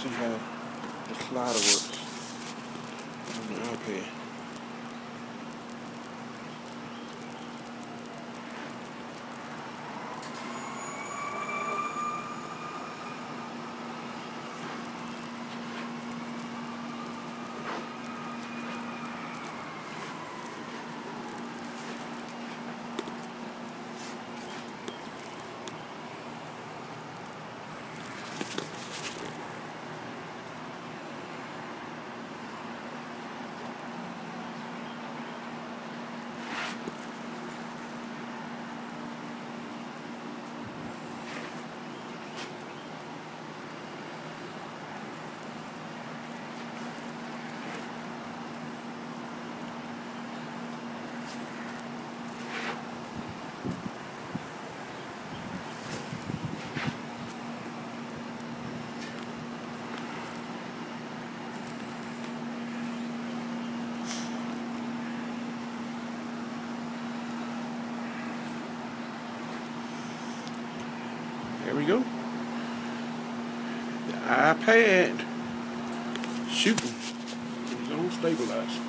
slider works on the iPad. There we go. The iPad shooting. It's on stabilizer.